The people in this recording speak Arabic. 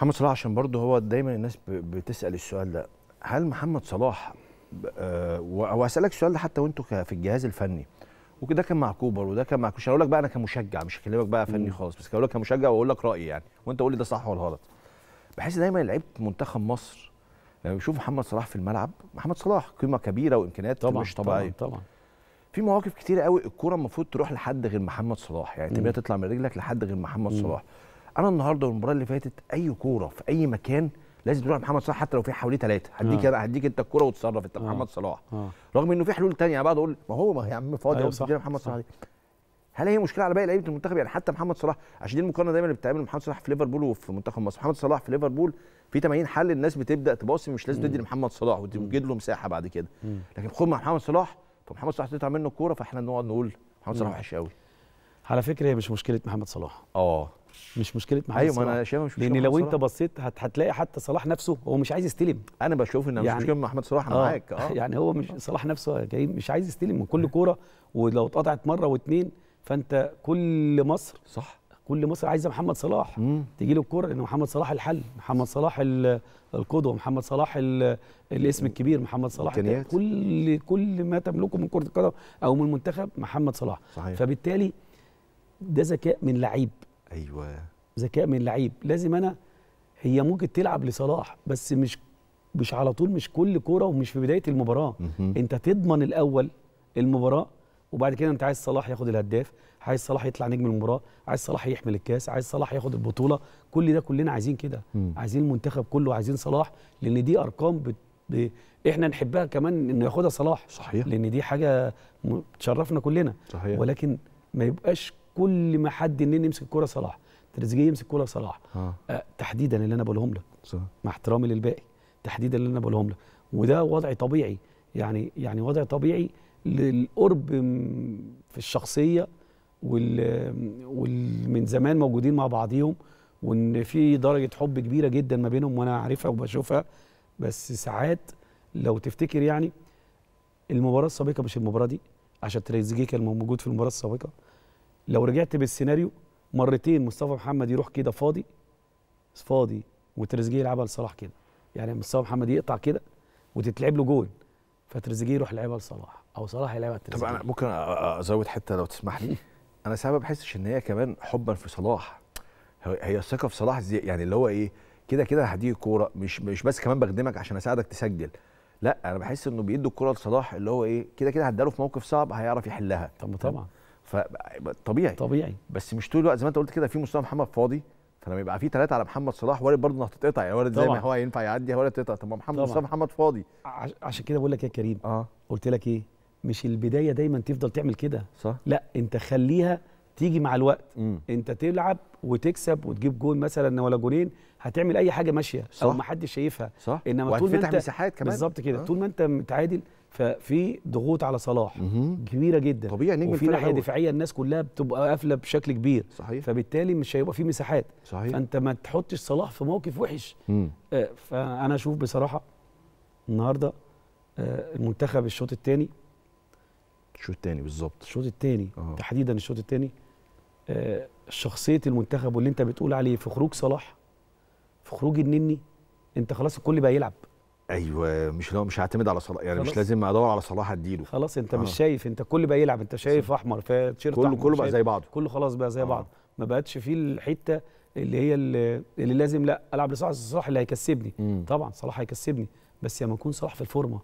محمد صلاح عشان برضه هو دايما الناس بتسأل السؤال ده. هل محمد صلاح و- وأسألك السؤال ده حتى وأنتوا في الجهاز الفني. وده كان مع كوبر وده كان مع مش هقول لك بقى أنا كمشجع مش هكلمك بقى فني خالص بس هقول لك كمشجع وأقول لك رأيي يعني. وأنت قول لي ده صح ولا غلط. بحس دايما لعيبة منتخب مصر لما بيشوف محمد صلاح في الملعب محمد صلاح قيمة كبيرة وإمكانيات طبعا مش طبيعيه طبعا, طبعا. في مواقف كتيرة قوي الكورة المفروض تروح لحد غير محمد صلاح. يعني التمريره تطلع من رجلك لحد غير محمد صلاح. أنا النهارده والمباراه اللي فاتت اي كوره في اي مكان لازم تروح لمحمد صلاح حتى لو في حواليه ثلاثة هديك آه. أنا هديك انت الكوره وتصرف انت آه. محمد صلاح. آه. رغم انه في حلول تانية أنا بقعد أقول ما هو ما يا عم فاضي أيوة صح، محمد. صلاح دي. هل هي مشكلة على باقي لعيبة المنتخب؟ يعني حتى محمد صلاح عشان دي المقارنة دايما اللي بتتعمل محمد صلاح في ليفربول وفي منتخب مصر. محمد صلاح في ليفربول في 80 حل الناس بتبدأ تباصي مش لازم تدي لمحمد صلاح وتوجد له مساحة بعد كده. لكن خد مع محمد صلاح فمحمد صلاح تقطع منه الكورة فاحنا نقعد نقول محمد صلاح وحش قوي على فكرة هي مش مشكلة محمد صلاح. آه. مش مشكلة محمد أيوه ما أنا شايفها مش لأن مشكلة لو أنت. بصيت هت... هتلاقي حتى صلاح نفسه هو مش عايز يستلم. أنا بشوف إن مش يعني- مشكلة مع محمد صلاح أنا معاك آه. يعني هو مش صلاح نفسه جاي مش عايز يستلم من كل كورة ولو اتقطعت مرة واتنين فأنت كل مصر صح. كل مصر عايزة محمد صلاح. مم. تيجي له الكورة لأن محمد صلاح الحل محمد صلاح ال- القدوة محمد صلاح ال- الاسم الكبير محمد صلاح. كل كل ما تملكه من كرة القدم أو من المنتخب محمد صلاح. صحيح. فبالتالي ده ذكاء من لعيب. أيوه. ذكاء من لعيب. لازم أنا هي ممكن تلعب لصلاح بس مش مش على طول مش كل كورة ومش في بداية المباراة. أنت تضمن الأول المباراة وبعد كده أنت عايز صلاح ياخد الهداف عايز صلاح يطلع نجم المباراة عايز صلاح يحمل الكاس عايز صلاح ياخد البطولة. كل ده كلنا عايزين كده. عايزين المنتخب كله عايزين صلاح لأن دي أرقام بت... ب... إحنا نحبها كمان إنه ياخدها صلاح. صحيح. لأن دي حاجة تشرفنا كلنا. صحيح. ولكن ما يبقاش كل ما حد اننا يمسك الكوره صلاح. تريزيجيه يمسك الكوره صلاح. آه. أه تحديدا اللي أنا بقولهم لك. صح. مع احترامي للباقي. تحديدا اللي أنا بقولهم لك. وده وضع طبيعي. يعني يعني وضع طبيعي للقرب في الشخصية وال ومن زمان موجودين مع بعضيهم. وإن في درجة حب كبيرة جدا ما بينهم وأنا عارفها وبشوفها. بس ساعات لو تفتكر يعني المباراة السابقة مش المباراة دي. عشان تريزيجيه كان موجود في المباراة السابقة. لو رجعت بالسيناريو مرتين مصطفى محمد يروح كده فاضي فاضي وتريزيجيه يلعبها لصلاح كده. يعني مصطفى محمد يقطع كده وتتلعب له جول فتريزيجيه يروح يلعبها لصلاح أو صلاح يلعبها طب لتريزيجيه. أنا ممكن أزود حتة لو تسمح لي أنا ساعات ما بحسش إن هي كمان حبا في صلاح. هي- الثقة في صلاح زي يعني اللي هو إيه كده كده هديك الكورة مش مش بس كمان بخدمك عشان أساعدك تسجل. لأ أنا بحس إنه بيدوا الكورة لصلاح اللي هو إيه كده كده هداله في موقف صعب هيعرف يحلها. طب طبعا. فطبيعي طبيعي. بس مش طول الوقت زي ما انت قلت كده في مصطفى محمد فاضي فلما يبقى في ثلاثة على محمد صلاح وارد برضه إنها تتقطع. يعني وارد زي ما. هو ينفع يعدي وارد تقطع طب محمد. مصطفى محمد فاضي. عش- عشان كده بقول لك يا كريم آه. قلت لك إيه؟ مش البداية دايما تفضل تعمل كده. صح. لا أنت خليها تيجي مع الوقت. امم انت تلعب وتكسب وتجيب جول مثلا ولا جولين هتعمل أي حاجة ماشية صح. أو ما حدش شايفها. صح. إنما طول ما أنت مساحات كمان. بالظبط كده. آه. طول ما أنت متعادل ففي ضغوط على صلاح مهم. كبيرة جدا. طبيعي نجم وفي ناحية. دفاعية الناس كلها بتبقى قافلة بشكل كبير. صحيح. فبالتالي مش هيبقى في مساحات. صحيح. فأنت ما تحطش صلاح في موقف وحش. امم آه، فأنا أشوف بصراحة النهارده آه، المنتخب الشوط الثاني شو التاني بالظبط. الشوط الثاني آه. تحديدا الشوط الثاني شخصية المنتخب واللي انت بتقول عليه في خروج صلاح في خروج النني انت خلاص الكل بقى يلعب أيوه مش لو مش هعتمد على صلاح يعني مش. لازم أدور على صلاح أديله خلاص انت آه. مش شايف انت الكل بقى يلعب انت شايف أحمر في تيشيرت كله كله بقى زي بعضه كله خلاص بقى زي آه. بعض ما بقتش فيه الحتة اللي هي اللي, اللي لازم لا ألعب لصلاح صلاح اللي هيكسبني مم. طبعا صلاح هيكسبني بس لما يكون صلاح في الفورمة